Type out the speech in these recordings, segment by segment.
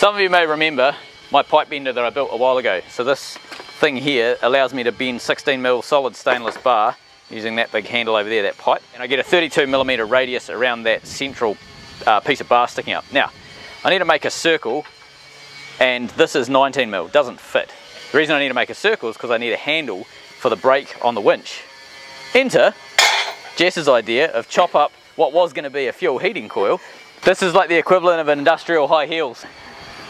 Some of you may remember my pipe bender that I built a while ago. So this thing here allows me to bend 16 mil solid stainless bar using that big handle over there, that pipe. And I get a 32 millimeter radius around that central uh, piece of bar sticking up. Now, I need to make a circle and this is 19 mil, doesn't fit. The reason I need to make a circle is because I need a handle for the brake on the winch. Enter Jess's idea of chop up what was going to be a fuel heating coil. This is like the equivalent of an industrial high heels.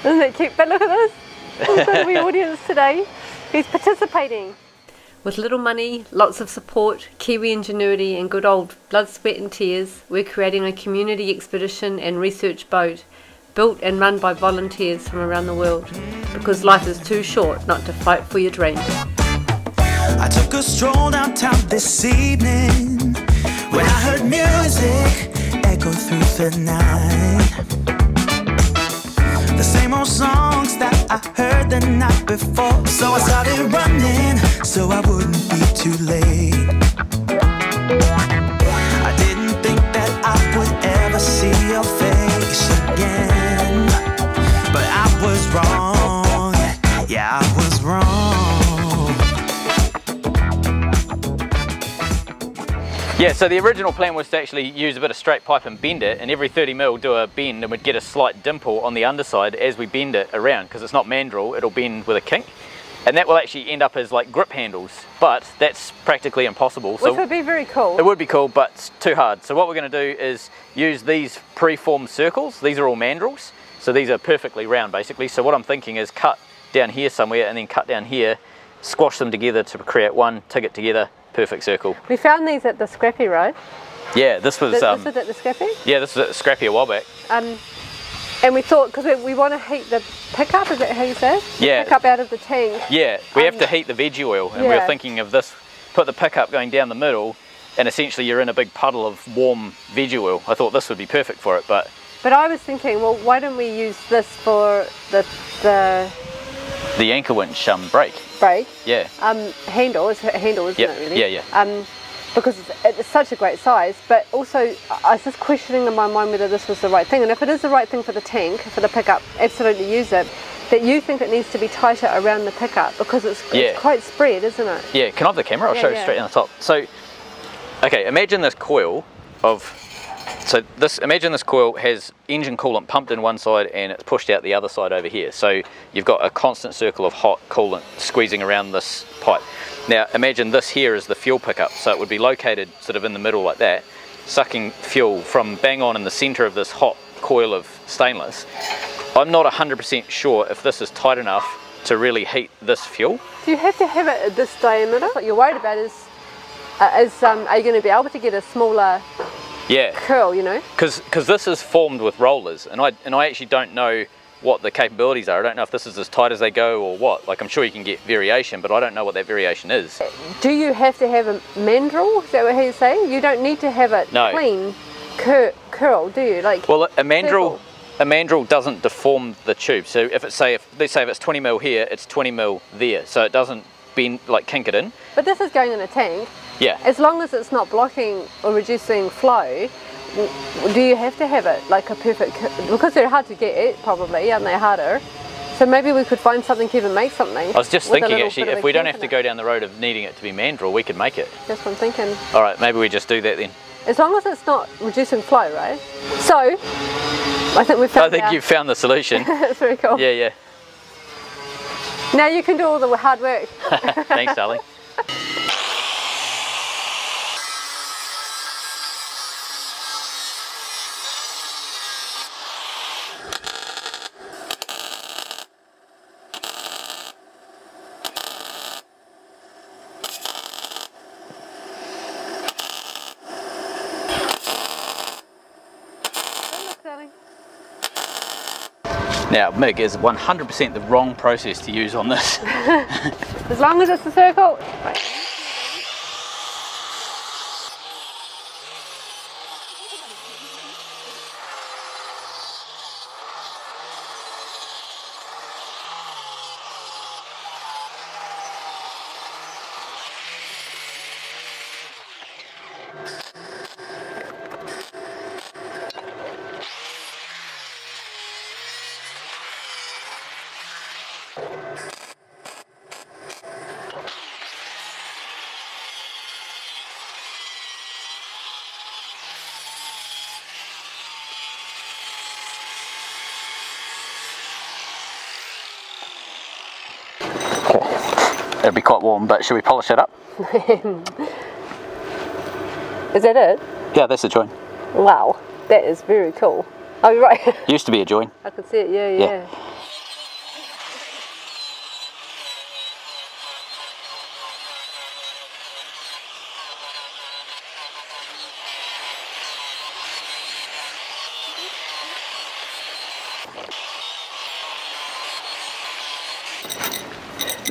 Isn't it cute? But look at this. Look at the audience today who's participating. With little money, lots of support, Kiwi ingenuity, and good old blood, sweat, and tears, we're creating a community expedition and research boat built and run by volunteers from around the world because life is too short not to fight for your dreams. I took a stroll downtown this evening when I heard music echo through the night. The same old songs that I heard the night before. So I started running so I wouldn't be too late. I didn't think that I would ever see your face again. But I was wrong. Yeah, I was wrong. Yeah, so the original plan was to actually use a bit of straight pipe and bend it, and every 30 mil do a bend and we'd get a slight dimple on the underside as we bend it around, because it's not mandrel, it'll bend with a kink. And that will actually end up as like grip handles, but that's practically impossible. Which would be very cool. It would be cool, but it's too hard. So what we're going to do is use these pre-formed circles. These are all mandrels, so these are perfectly round basically. So what I'm thinking is cut down here somewhere and then cut down here, squash them together to create one, tig it together, perfect circle. We found these at the Scrappy, right? Yeah, this was This, um, this is at the Scrappy? yeah, this was at the Scrappy a while back. Um, and we thought, because we, we want to heat the pickup, is that how you say it? Yeah. Pickup out of the tank. Yeah, we have Um, to heat the veggie oil, and we were thinking of this. Put the pickup going down the middle, and essentially you're in a big puddle of warm veggie oil. I thought this would be perfect for it, but But I was thinking, well, why don't we use this for the, the the anchor winch um, brake. Yeah, um, handle, it's a handle, isn't Yep, it really? yeah, yeah. Um, because it's, it's such a great size, but also I was just questioning in my mind whether this was the right thing. And if it is the right thing for the tank, for the pickup, absolutely use it. That you think it needs to be tighter around the pickup because it's, Yeah. it's quite spread, isn't it? yeah. Can I have the camera? I'll Yeah, show you yeah. straight on the top. So, okay, imagine this coil of. So this, imagine this coil has engine coolant pumped in one side and it's pushed out the other side over here. So you've got a constant circle of hot coolant squeezing around this pipe. Now imagine this here is the fuel pickup. So it would be located sort of in the middle like that, sucking fuel from bang on in the center of this hot coil of stainless. I'm not 100% sure if this is tight enough to really heat this fuel. Do you have to have it at this diameter? What you're worried about is, uh, is um, are you going to be able to get a smaller Yeah. curl, you know? because because this is formed with rollers and I and I actually don't know what the capabilities are. I don't know if this is as tight as they go or what. Like I'm sure you can get variation, but I don't know what that variation is. Do you have to have a mandrel? Is that what he's saying? You don't need to have it No. clean cur- curl, do you? Like Well, a mandrel Circle. a mandrel doesn't deform the tube. So if it's say if let's say if it's 20 mil here, it's 20 mil there. So it doesn't bend like kink it in. But this is going in a tank. Yeah. As long as it's not blocking or reducing flow, do you have to have it like a perfect? Because they're hard to get, it, probably, aren't they harder? So maybe we could find something to even make something. I was just thinking actually if we don't have to go down the road of needing it to be mandrel, we could make it. That's what I'm thinking. All right, maybe we just do that then. As long as it's not reducing flow, right? So, I think we've found I think our- you've found the solution. That's very cool. yeah, yeah. Now you can do all the hard work. Thanks, darling. Now, MIG is 100% the wrong process to use on this. As long as it's a circle. Right. It'll be quite warm, but should we polish it up? Is that it? Yeah, that's a join. Wow, that is very cool. Oh, you're right. Used to be a join. I can see it, yeah, yeah. Yeah.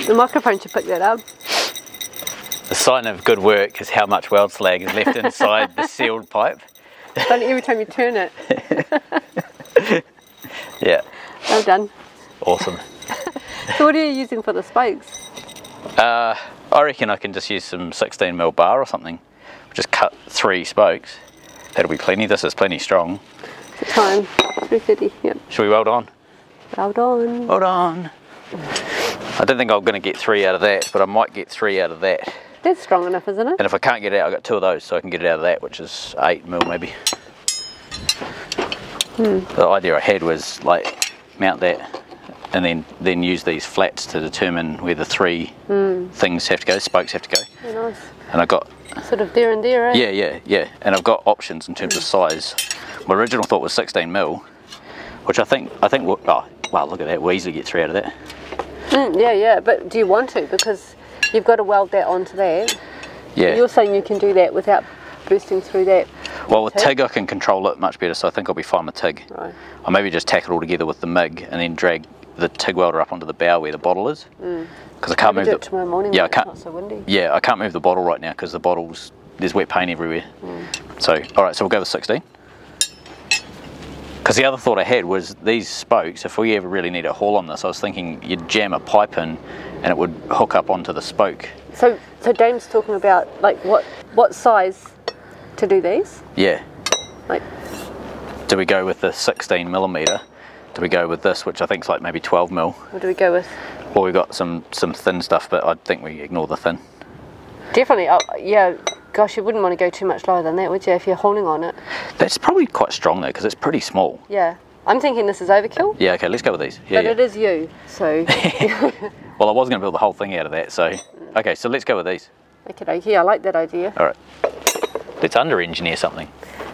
The microphone should pick that up. The sign of good work is how much weld slag is left inside the sealed pipe. But every time you turn it, Yeah, well done. awesome. So what are you using for the spokes? Uh, I reckon I can just use some 16 mil bar or something. Just cut three spokes. That'll be plenty. This is plenty strong. The time, 3.30, yep. Should we weld on? Well on. Hold on. I don't think I'm going to get three out of that, but I might get three out of that. That's strong enough, isn't it? And if I can't get it out, I've got two of those, so I can get it out of that, which is eight mil maybe. The idea I had was like mount that and then then use these flats to determine where the three things have to go, spokes have to go. Oh, nice. And I got Sort of there and there, eh? yeah, yeah, yeah. And I've got options in terms of size. My original thought was 16 mil, which I think I think we'll, oh wow, look at that. We'll easily get three out of that. Mm, yeah, yeah. But do you want to? Because you've got to weld that onto that. Yeah. You're saying you can do that without bursting through that. Well, with TIG? I can control it much better, so I think I'll be fine with TIG. Right. I'll maybe just tack it all together with the MIG and then drag the TIG welder up onto the bow where the bottle is. Because I can't move it tomorrow morning Yeah, I can't. it's not so windy. Yeah, I can't move the bottle right now because the bottle's there's wet paint everywhere. Mm. So, all right, so we'll go with 16. Because the other thought I had was these spokes. If we ever really need a haul on this, I was thinking you'd jam a pipe in, and it would hook up onto the spoke. So, so Dame's talking about like what what size to do these? Yeah. Like, Do we go with the 16 millimeter? Do we go with this, which I think is like maybe 12 mil? what do we go with? Or we've got some some thin stuff, but I think we ignore the thin. Definitely. Oh, yeah. Gosh, you wouldn't want to go too much lower than that, would you? If you're hauling on it. That's probably quite strong though, because it's pretty small. Yeah. I'm thinking this is overkill. Yeah, okay, let's go with these. Yeah, but yeah. it is you, so Well, I was going to build the whole thing out of that, so okay, so let's go with these. okay, okay. I like that idea. All right, let's under engineer something.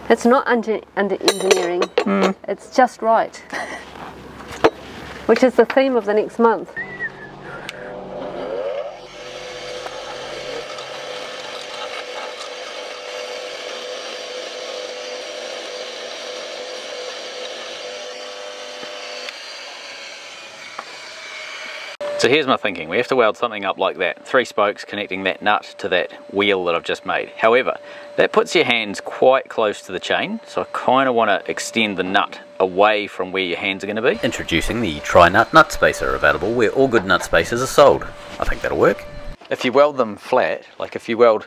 It's not under, under engineering. Hmm. It's just right. Which is the theme of the next month. So here's my thinking. We have to weld something up like that. Three spokes connecting that nut to that wheel that I've just made. However, that puts your hands quite close to the chain. So I kind of want to extend the nut away from where your hands are going to be. Introducing the Tri-Nut Nut Spacer available where all good nut spacers are sold. I think that'll work. If you weld them flat, like if you weld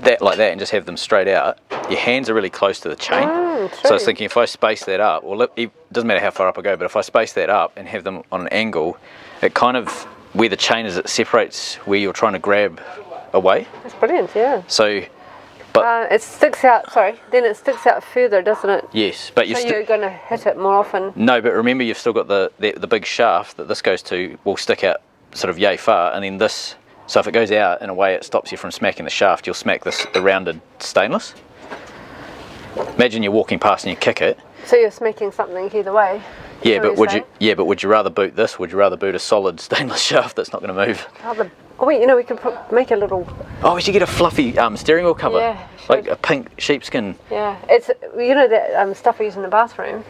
that like that and just have them straight out, your hands are really close to the chain. Mm, so I was thinking if I space that up, well, it doesn't matter how far up I go, but if I space that up and have them on an angle, it kind of where the chain is, it separates where you're trying to grab away. That's brilliant, yeah. So, Uh, it sticks out, sorry, then it sticks out further, doesn't it? yes, but you So you're going to hit it more often. no, but remember you've still got the, the the big shaft that this goes to will stick out sort of yay far, and then this. So if it goes out in a way it stops you from smacking the shaft, you'll smack this the rounded stainless. Imagine you're walking past and you kick it. So you're smacking something either way. Yeah, but would say? you? Yeah, but would you rather boot this? Would you rather boot a solid stainless shaft that's not going to move? Oh, the, oh wait, you know, we can put, make a little, Oh, we should get a fluffy um, steering wheel cover, Yeah, like a pink sheepskin. yeah, it's, you know, that um, stuff we use in the bathroom.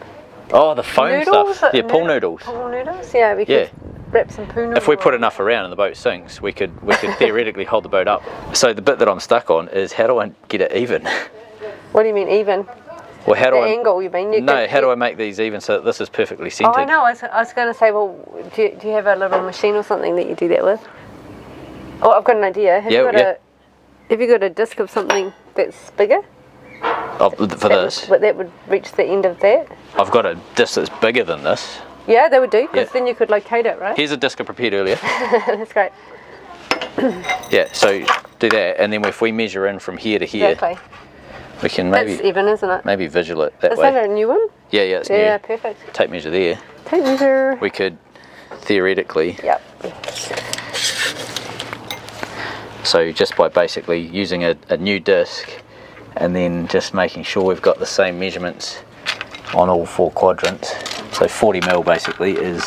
Oh, the foam Noodles? stuff. Yeah, pool noodles. Pool noodles? Yeah, we could Yeah. wrap some pool noodles. If we put enough around and the boat sinks, we could we could theoretically hold the boat up. So the bit that I'm stuck on is how do I get it even? What do you mean, even? Or how do The I? angle, you mean? You no, could- how do I make these even so that this is perfectly centered? Oh, I know. I was, I was going to say, well, do you, do you have a little machine or something that you do that with? Oh, I've got an idea. Have Yeah, you got yeah. a Have you got a disc of something that's bigger? Oh, for that this, Would, but that would reach the end of that? I've got a disc that's bigger than this. Yeah, that would do, because Yeah. then you could locate it, right? Here's a disc I prepared earlier. that's great. yeah, so do that, and then if we measure in from here to here, Exactly. We can That's maybe even, isn't it? maybe visual it that Is way. Is that a new one? Yeah, yeah, it's Yeah, new. perfect. Tape measure there. Tape measure. We could theoretically Yep. So just by basically using a, a new disc and then just making sure we've got the same measurements on all four quadrants. So 40 mil basically is,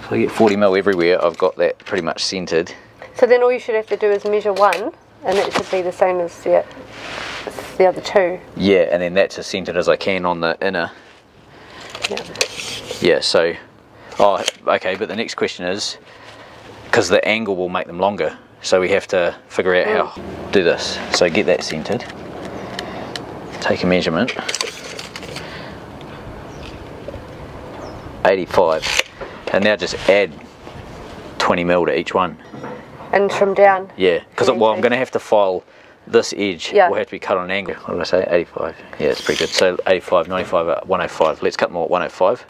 if I get 40 mil everywhere, I've got that pretty much centered. So then all you should have to do is measure one and it should be the same as the, the other two. Yeah, and then that's as centered as I can on the inner. Yeah. Yeah, so, oh, okay, but the next question is, because the angle will make them longer, so we have to figure out how to do this. So get that centered, take a measurement, 85, and now just add 20 mil to each one. And trim down. Yeah, because well, I'm going to have to file this edge. Yeah. will have to be cut on an angle. What did I say? 85. Yeah, it's pretty good. So 85, 95, uh, 105. Let's cut more at 105.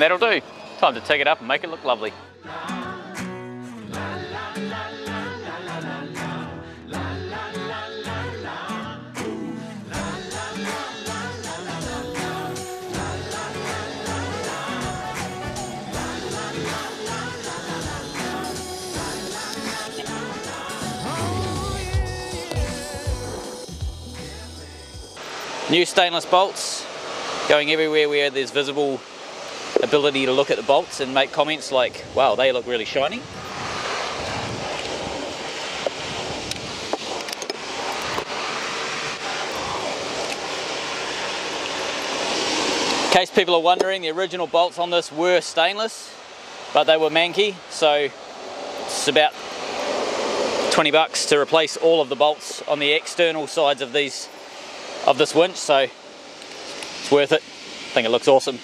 Reckon that'll do. Time to take it up and make it look lovely. New stainless bolts going everywhere where there's visible ability to look at the bolts and make comments like, wow, they look really shiny. In case people are wondering, the original bolts on this were stainless, but they were manky, so it's about 20 bucks to replace all of the bolts on the external sides of these of this winch, so it's worth it. I think it looks awesome.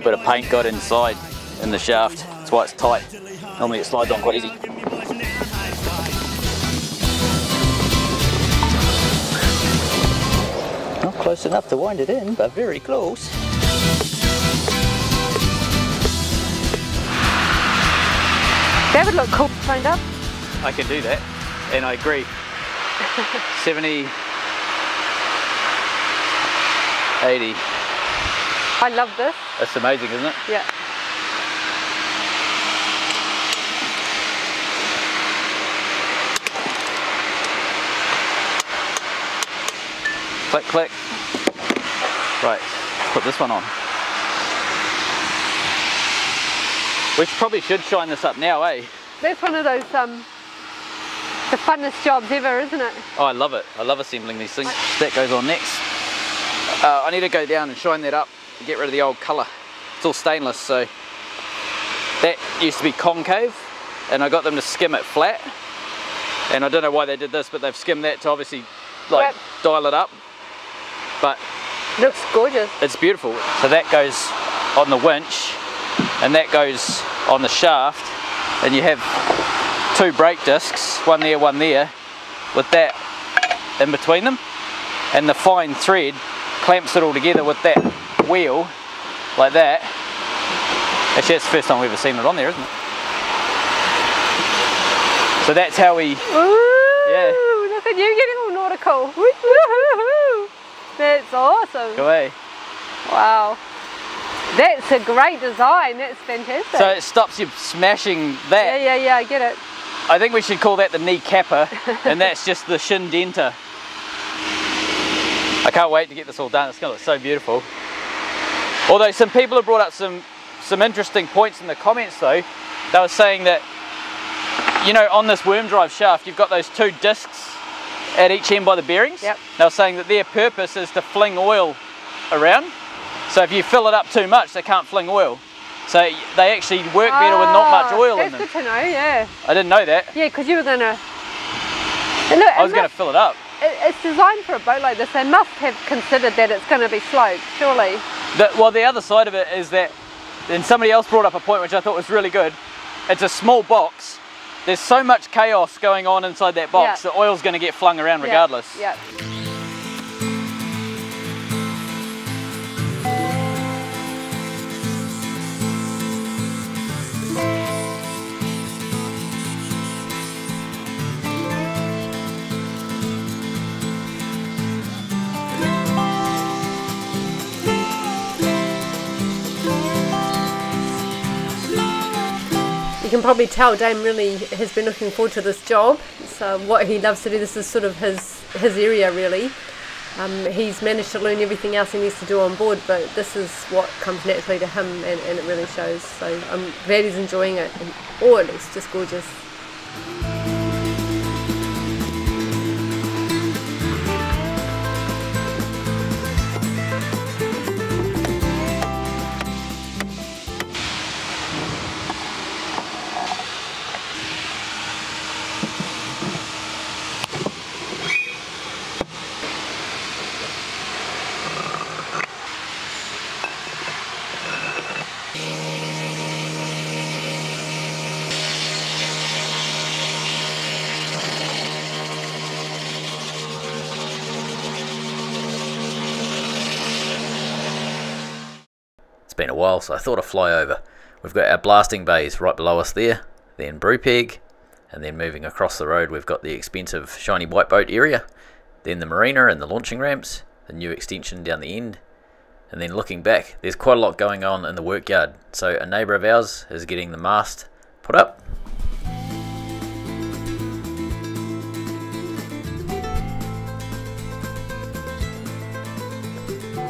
Little bit of paint got inside in the shaft. That's why it's tight. Normally it slides on quite easy. Not close enough to wind it in, but very close. That would look cool signed up. I can do that, and I agree. 70, 80. I love this. That's amazing, isn't it? Yeah. Click, click. Right, put this one on. We probably should shine this up now, eh? That's one of those, um, the funnest jobs ever, isn't it? Oh, I love it. I love assembling these things. That goes on next. Uh, I need to go down and shine that up get rid of the old colour. It's all stainless, so that used to be concave, and I got them to skim it flat. And I don't know why they did this, but they've skimmed that to obviously like yep. dial it up. But looks gorgeous. It's beautiful. So that goes on the winch, and that goes on the shaft, and you have two brake discs, one there, one there, with that in between them, and the fine thread clamps it all together with that wheel like that. Actually, that's the first time we've ever seen it on there, isn't it? So that's how we. Ooh, yeah. Look at you getting all nautical. That's awesome. Go away. Wow. That's a great design. That's fantastic. So it stops you smashing that. Yeah, yeah, yeah. I get it. I think we should call that the knee capper, and that's just the shin denter. I can't wait to get this all done. It's going to look so beautiful. Although some people have brought up some, some interesting points in the comments though. They were saying that, you know, on this worm drive shaft, you've got those two discs at each end by the bearings. Yep. They were saying that their purpose is to fling oil around. So if you fill it up too much, they can't fling oil. So they actually work better with not much ah, oil in them. That's good to know, yeah. I didn't know that. Yeah, because you were going to... I was going to fill it up. It's designed for a boat like this. They must have considered that it's going to be sloped, surely. The, well, the other side of it is that, and somebody else brought up a point which I thought was really good. It's a small box. There's so much chaos going on inside that box yeah. that oil's going to get flung around regardless. Yeah. You can probably tell Dame really has been looking forward to this job. So what he loves to do, this is sort of his his area really. Um, he's managed to learn everything else he needs to do on board, but this is what comes naturally to him, and, and it really shows. So I'm glad he's enjoying it. And, oh, it looks just gorgeous. So I thought a flyover. We've got our blasting bays right below us there, then Brupeg, and then moving across the road we've got the expensive shiny white boat area, then the marina and the launching ramps, the new extension down the end, and then looking back, there's quite a lot going on in the workyard. So a neighbour of ours is getting the mast put up.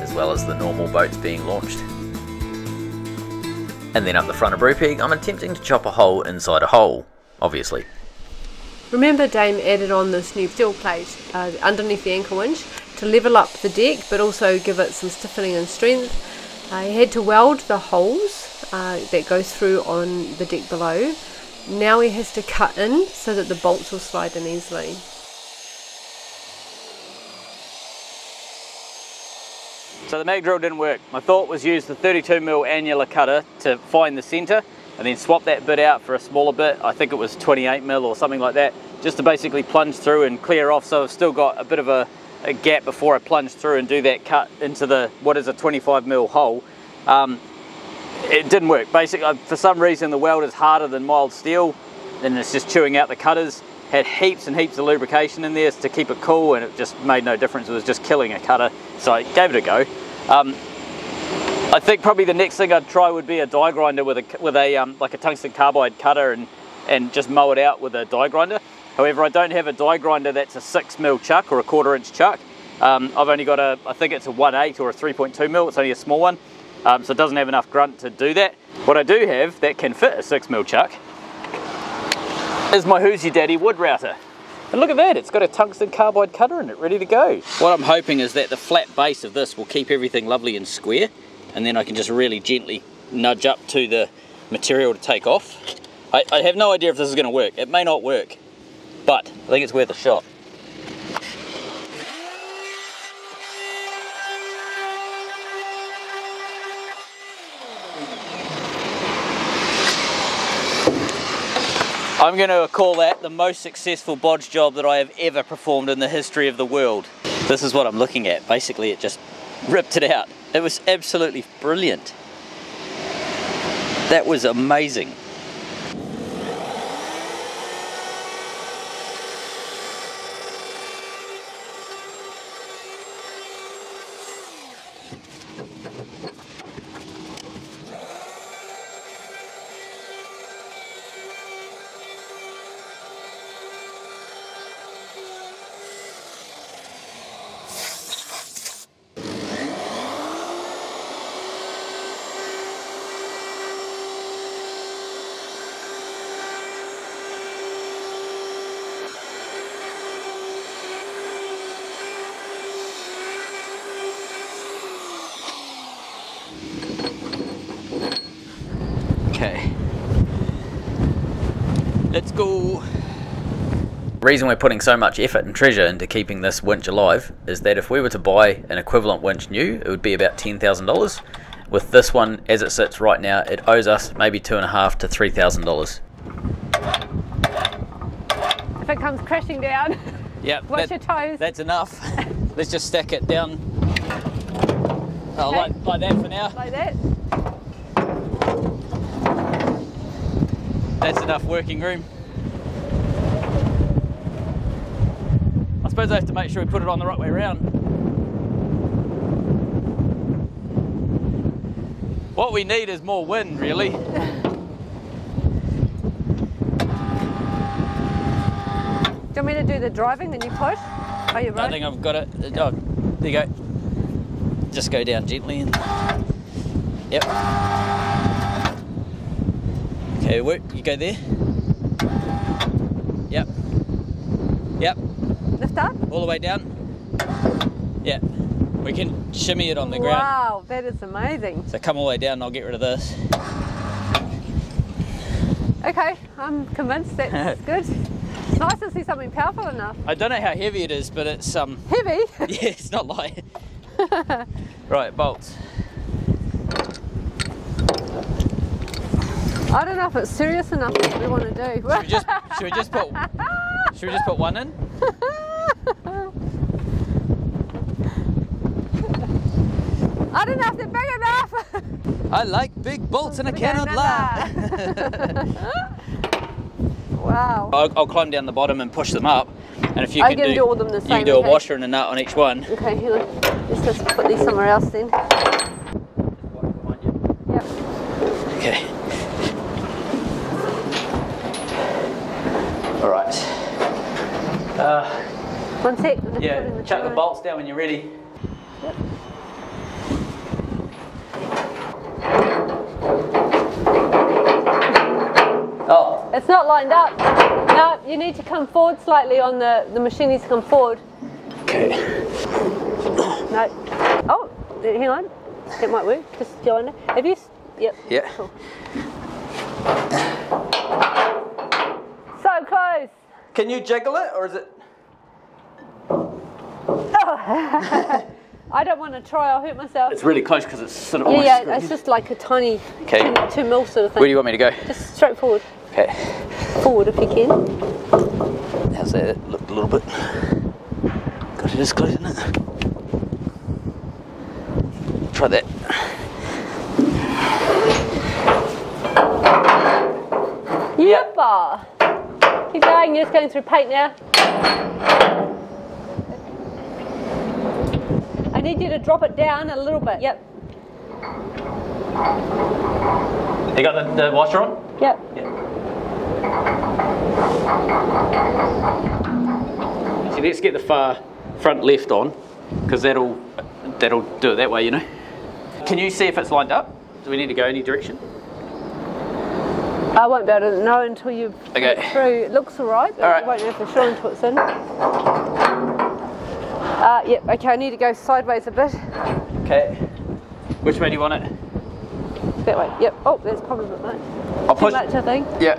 As well as the normal boats being launched. And then up the front of Brupeg, I'm attempting to chop a hole inside a hole, obviously. Remember Dame added on this new steel plate uh, underneath the anchor winch to level up the deck but also give it some stiffening and strength. I had to weld the holes uh, that go through on the deck below. Now he has to cut in so that the bolts will slide in easily. So the mag drill didn't work. My thought was use the 32mm annular cutter to find the centre and then swap that bit out for a smaller bit. I think it was 28mm or something like that, just to basically plunge through and clear off so I've still got a bit of a a gap before I plunge through and do that cut into the what is a 25 mil hole. Um, it didn't work. Basically, for some reason the weld is harder than mild steel and it's just chewing out the cutters. Had heaps and heaps of lubrication in there to keep it cool and it just made no difference. It was just killing a cutter. So I gave it a go. Um, I think probably the next thing I'd try would be a die grinder with a, with a um, like a tungsten carbide cutter and, and just mow it out with a die grinder. However, I don't have a die grinder that's a 6 mil chuck or a quarter inch chuck. Um, I've only got a, I think it's a 1.8 or a 3.2 mil, it's only a small one. Um, so it doesn't have enough grunt to do that. What I do have that can fit a 6 mil chuck is my Who's Your Daddy wood router. And look at that, it's got a tungsten carbide cutter in it, ready to go. What I'm hoping is that the flat base of this will keep everything lovely and square, and then I can just really gently nudge up to the material to take off. I, I have no idea if this is gonna work. It may not work but I think it's worth a shot. I'm going to call that the most successful bodge job that I have ever performed in the history of the world. This is what I'm looking at. Basically, it just ripped it out. It was absolutely brilliant. That was amazing. Reason we're putting so much effort and treasure into keeping this winch alive is that if we were to buy an equivalent winch new, it would be about $10,000. With this one, as it sits right now, it owes us maybe two and a half to three thousand dollars. If it comes crashing down, yeah, watch that, your toes. That's enough. Let's just stack it down. Oh, okay. like, like that for now. Like that. That's enough working room. Suppose I have to make sure we put it on the right way around. What we need is more wind, really. Do you want me to do the driving, then you push? Oh, you right. I think I've got it. Oh, there you go. Just go down gently and. Yep. Okay, you go there. Yep. Yep. Lift up? All the way down. Yeah. We can shimmy it on the wow, ground. Wow, that is amazing. So come all the way down and I'll get rid of this. Okay, I'm convinced that's good. It's nice to see something powerful enough. I don't know how heavy it is, but it's um heavy. yeah, it's not light. right, bolts. I don't know if it's serious enough what we want to do. should, we just, should we just put should we just put one in? I don't know if they're big enough. I like big bolts and I cannot lie. wow. I'll, I'll, climb down the bottom and push them up. And if you I can, do, do all them the you can do okay. a washer and a nut on each one. Okay, here, let's just put these somewhere else then. Yep. Okay. All right. Uh, One sec. I'm just putting yeah, chuck the bolts down when you're ready. Yep. Oh, It's not lined up. No, you need to come forward slightly on the, the machine needs to come forward. okay. No. Oh, hang on. It might work. Just go on there. Have you? s- Yep. Yeah. Cool. So close. Can you jiggle it, or is it? I don't want to try. I'll hurt myself. It's really close because it's sort of Yeah, yeah. It's just like a tiny Okay. two, two mil sort of thing. Where do you want me to go? Just straight forward. Okay. Forward if you can. How's that? Look a little bit. Got it is close, isn't it? Try that. Yep. Keep going. You're just going through paint now. I need you to drop it down a little bit. Yep. You got the, the washer on? Yep. See, let's get the far front left on, because that'll that'll do it that way, you know. Can you see if it's lined up? Do we need to go any direction? I won't be able to know until you Okay. it through. It looks alright, but All right. I won't know for sure until it's in. Uh, yep, okay, I need to go sideways a bit. Okay. Which way do you want it? That way, yep. Oh, that's probably bit much. I'll Too push. much, I think. Yeah.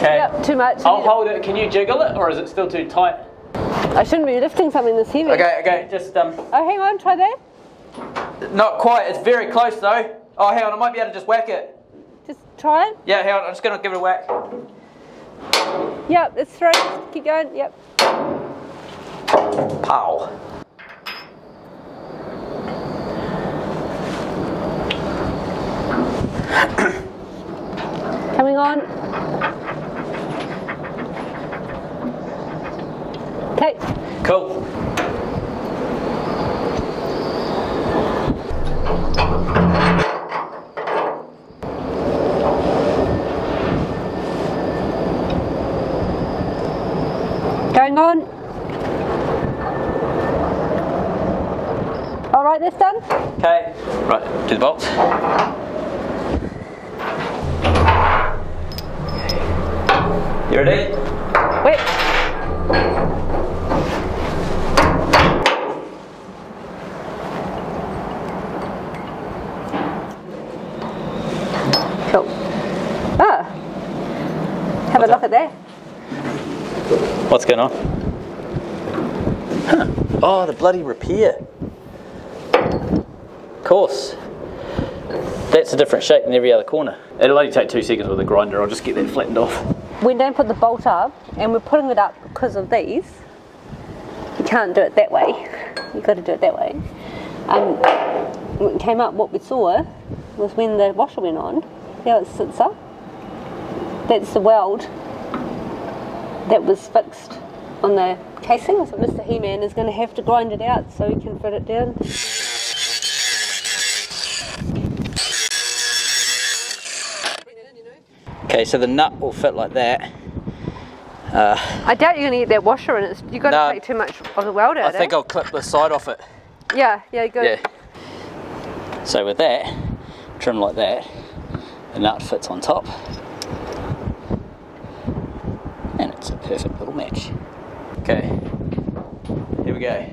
Okay. Yep, too much. I'll hold it. Can you jiggle it, or is it still too tight? I shouldn't be lifting something this heavy. Okay. Okay. Just um. Oh, hang on, try that. Not quite. It's very close though. Oh, hang on. I might be able to just whack it. Just try it. Yeah. Hang on. I'm just gonna give it a whack. Yep, it's through. Keep going. Yep. Pow. On. Okay. Cool. Going on. All right, that's done. Okay. Right. Do the bolts. You ready? Wait. Cool. Ah. Have a look at that. What's going on? Huh. Oh, the bloody repair. Of course. That's a different shape than every other corner. It'll only take two seconds with a grinder. I'll just get that flattened off. We don't put the bolt up, and we're putting it up because of these. You can't do it that way. You've got to do it that way. Um, when it came up, what we saw was when the washer went on, how it sits up. That's the weld that was fixed on the casing. So Mr. He-Man is going to have to grind it out so he can fit it down. Okay, so the nut will fit like that. Uh, I doubt you're going to get that washer in it. You've got No. to take too much of the weld I think eh? I'll clip the side off it. Yeah, yeah, good. Yeah. So with that, trim like that, the nut fits on top. And it's a perfect little match. Okay, here we go.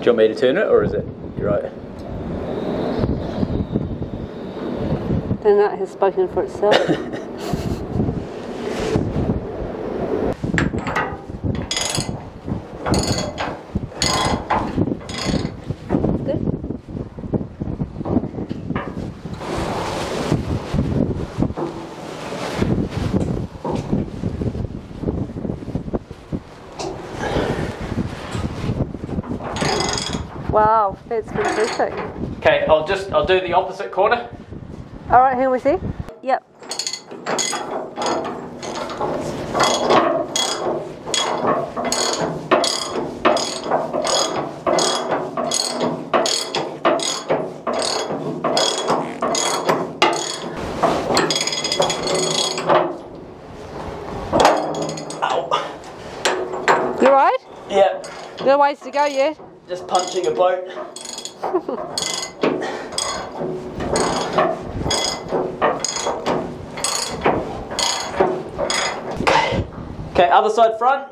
Do you want me to turn it or is it? You're right. Then that has spoken for itself. Wow, that's fantastic. Okay, I'll just I'll do the opposite corner. All right, here we see. Yep. You alright? Yeah, No ways to go yet. just punching a boat. Okay, other side front.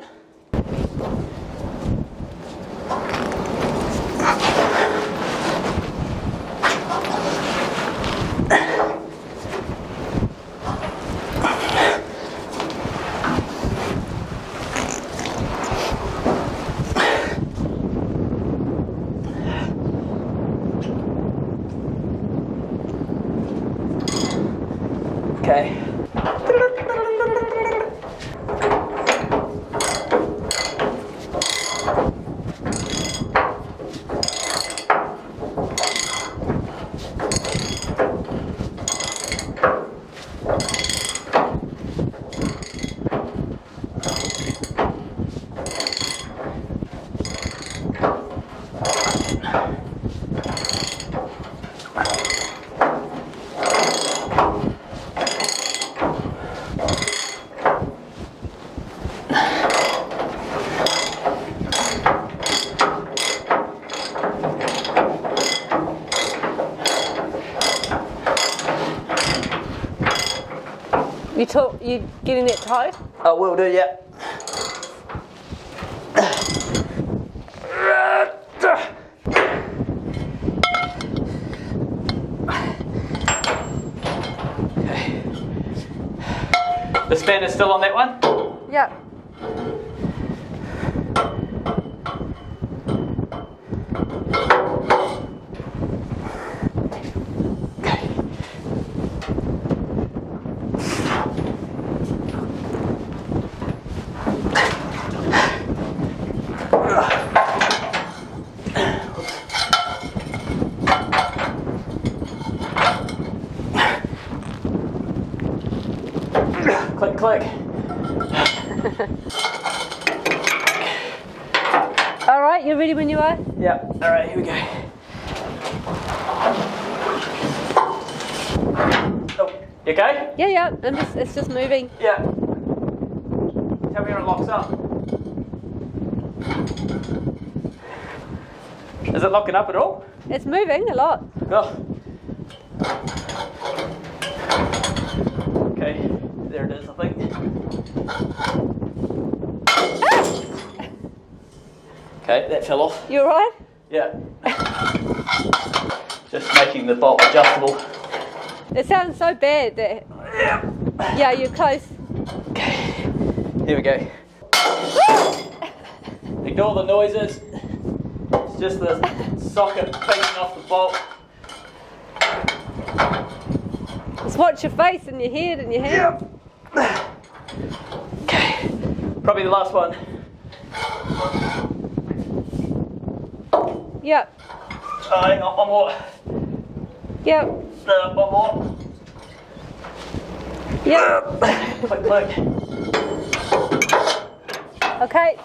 Talk. You getting it tight? I will do, yeah. Okay. The span is still on that one? Yep. Click, click. All right. You ready when you are? Yeah, alright, here we go. Oh, you okay? Yeah, yeah. I'm just. Moving. Yeah. Tell me when it locks up. Is it locking up at all? It's moving a lot. Oh. Okay, there it is, I think. Okay, that fell off. You alright? Yeah. Just making the bolt adjustable. It sounds so bad that. Yeah, you're close. Okay, here we go. Ignore the noises. It's just the socket banging off the bolt. Just watch your face and your head and your hand. Okay, probably the last one. Yep. Oh, hang one more. Yep. Uh, one more. Yep. Click, click. Okay.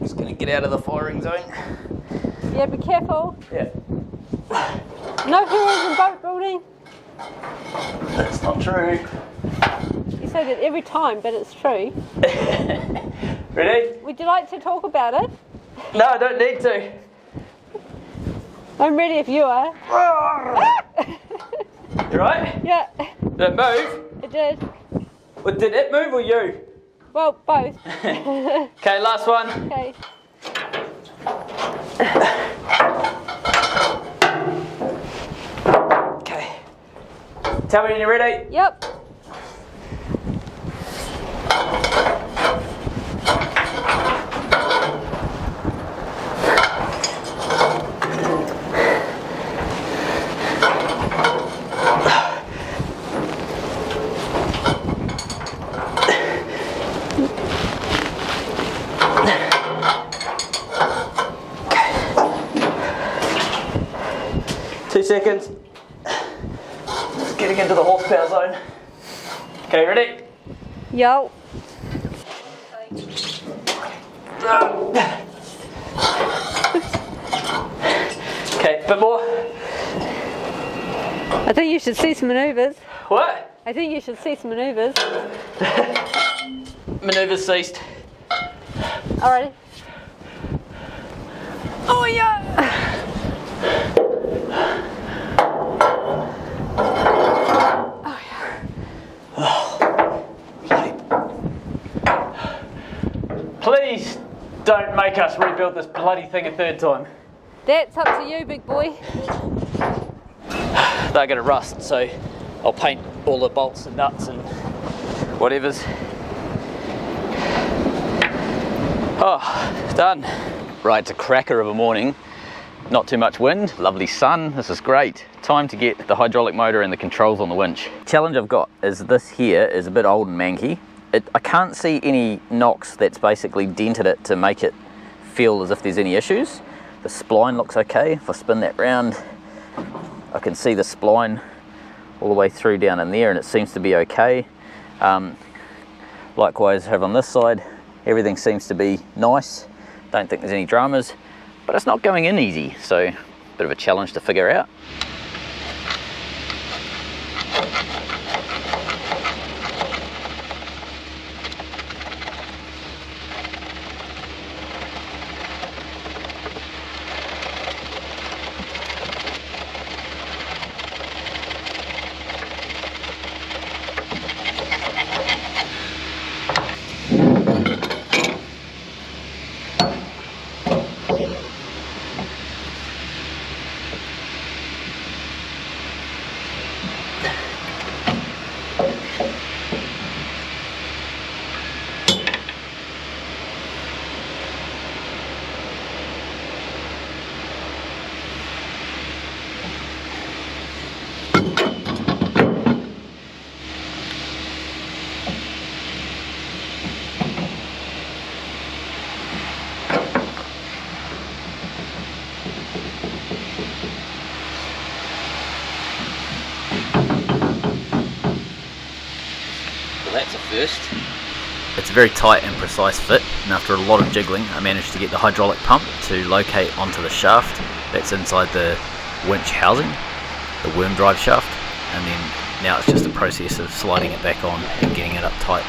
Just gonna get out of the firing zone. Yeah, be careful. Yeah, No heroes in boat building. that's not true. That every time, but it's true. Ready? Would you like to talk about it? No, I don't need to. I'm ready if you are. You right? Yeah, Did it move? it did. Or did it move or you? Well, both. Okay, last one. Okay. Okay. Tell me when you're ready. Yep. seconds. Getting into the horsepower zone. Okay, ready? Yo. Okay, bit more. I think you should see some maneuvers. What? I think you should see some maneuvers. Manoeuvres ceased. Alrighty. Oh yeah. Please don't make us rebuild this bloody thing a third time. That's up to you, big boy. They're going to rust, so I'll paint all the bolts and nuts and whatever's. Oh, done. Right, it's a cracker of a morning. Not too much wind, lovely sun, this is great. Time to get the hydraulic motor and the controls on the winch. Challenge I've got is this here is a bit old and manky. It, I can't see any knocks that's basically dented it to make it feel as if there's any issues. The spline looks okay. If I spin that round, I can see the spline all the way through down in there and it seems to be okay. Um, likewise have on this side, everything seems to be nice. Don't think there's any dramas, but it's not going in easy. So bit of a challenge to figure out. that's a first. It's a very tight and precise fit and after a lot of jiggling I managed to get the hydraulic pump to locate onto the shaft that's inside the winch housing, the worm drive shaft and then now it's just a process of sliding it back on and getting it up tight.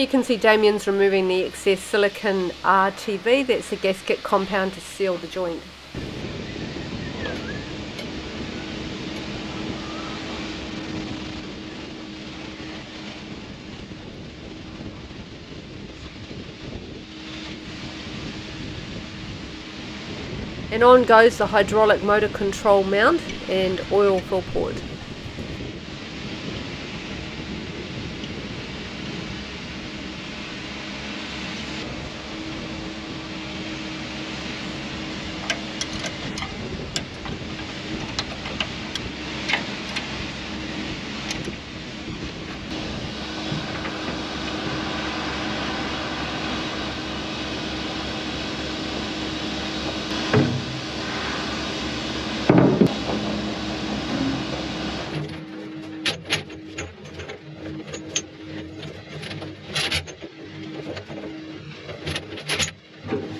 Here you can see Damien's removing the excess silicon RTV, that's the gasket compound to seal the joint. And on goes the hydraulic motor control mount and oil fill port.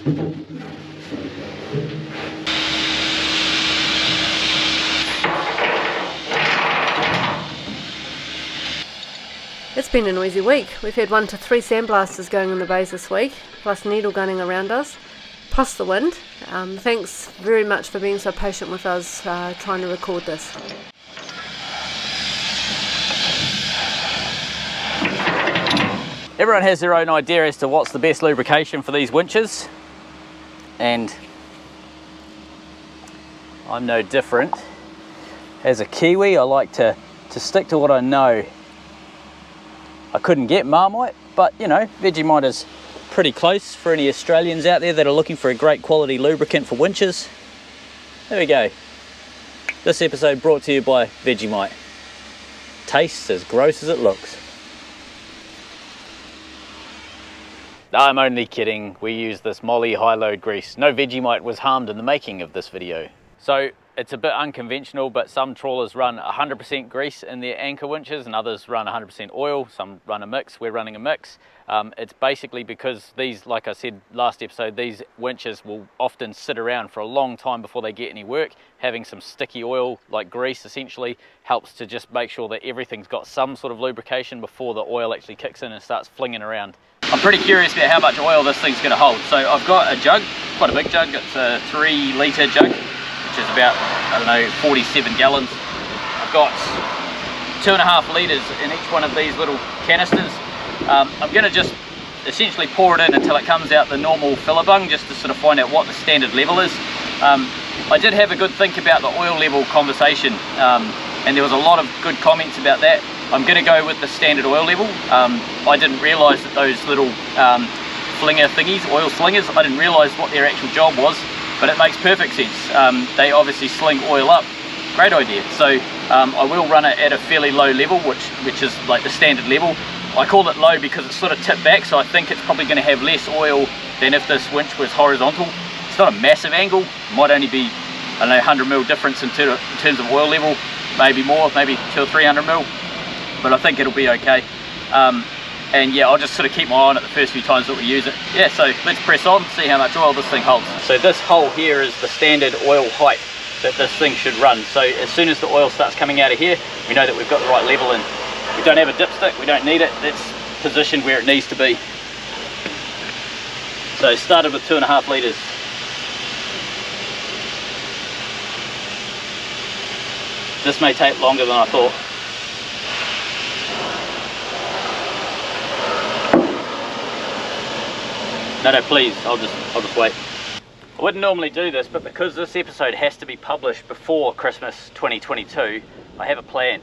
It's been a noisy week. We've had one to three sandblasters going in the bays this week, plus needle gunning around us, plus the wind. Um, thanks very much for being so patient with us uh, trying to record this. Everyone has their own idea as to what's the best lubrication for these winches and I'm no different. As a Kiwi I like to, to stick to what I know. I couldn't get Marmite but you know Vegemite is pretty close for any Australians out there that are looking for a great quality lubricant for winches. There we go. This episode brought to you by Vegemite. Tastes as gross as it looks. I'm only kidding, we use this moly high load grease. No Vegemite was harmed in the making of this video. So it's a bit unconventional, but some trawlers run 100% grease in their anchor winches and others run 100% oil, some run a mix, we're running a mix. Um, it's basically because these, like I said last episode, these winches will often sit around for a long time before they get any work. Having some sticky oil, like grease essentially, helps to just make sure that everything's got some sort of lubrication before the oil actually kicks in and starts flinging around. I'm pretty curious about how much oil this thing's going to hold. So I've got a jug, quite a big jug, it's a three litre jug, which is about, I don't know, 47 gallons. I've got two and a half litres in each one of these little canisters. Um, I'm going to just essentially pour it in until it comes out the normal filler bung, just to sort of find out what the standard level is. Um, I did have a good think about the oil level conversation, um, and there was a lot of good comments about that. I'm going to go with the standard oil level. Um, I didn't realise that those little um, flinger thingies, oil slingers, I didn't realise what their actual job was, but it makes perfect sense. Um, they obviously sling oil up. Great idea. So um, I will run it at a fairly low level, which, which is like the standard level. I call it low because it's sort of tipped back, so I think it's probably going to have less oil than if this winch was horizontal. It's not a massive angle, it might only be, I don't know, 100 mil difference in, ter in terms of oil level, maybe more, maybe two or 300 mil but I think it'll be okay. Um, and yeah, I'll just sort of keep my eye on it the first few times that we use it. Yeah, so let's press on, see how much oil this thing holds. So this hole here is the standard oil height that this thing should run. So as soon as the oil starts coming out of here, we know that we've got the right level and we don't have a dipstick, we don't need it, it's positioned where it needs to be. So started with two and a half litres. This may take longer than I thought. No, no, please, I'll just, I'll just wait. I wouldn't normally do this, but because this episode has to be published before Christmas 2022, I have a plan.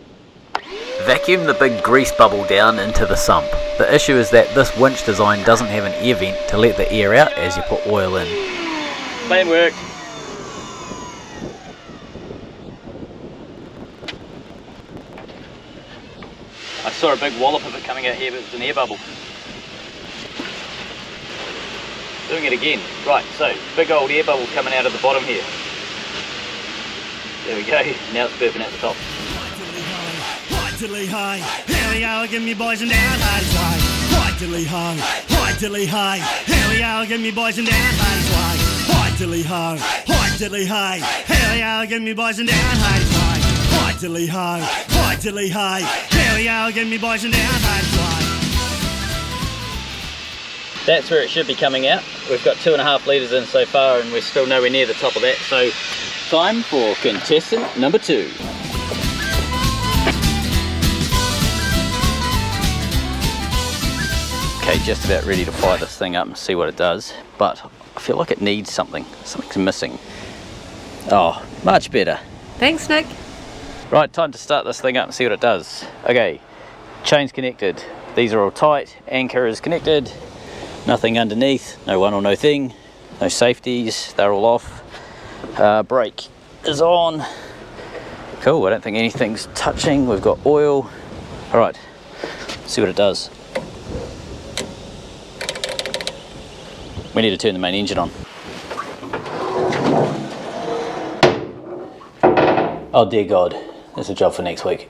Vacuum the big grease bubble down into the sump. The issue is that this winch design doesn't have an air vent to let the air out as you put oil in. Plan worked. I saw a big wallop of it coming out here, but it was an air bubble. Doing it again. Right, so big old air bubble coming out of the bottom here. There we go. Now it's burping at the top. Diddly high, here we go, give me boys and down, ladies way. High diddly high, high high, here we go, give me boys and down, ladies way. High diddly high, high high, here we go, give me boys and down, ladies way. High diddly high, high high, here we go, give me boys and down, That's where it should be coming out. We've got two and a half litres in so far and we're still nowhere near the top of that. So time for contestant number two. Okay, just about ready to fire this thing up and see what it does. But I feel like it needs something. Something's missing. Oh, much better. Thanks, Nick. Right, time to start this thing up and see what it does. Okay, chain's connected. These are all tight. Anchor is connected. Nothing underneath. No one or no thing. No safeties. They're all off. Uh, brake is on. Cool, I don't think anything's touching. We've got oil. All right, see what it does. We need to turn the main engine on. Oh dear God, that's a job for next week.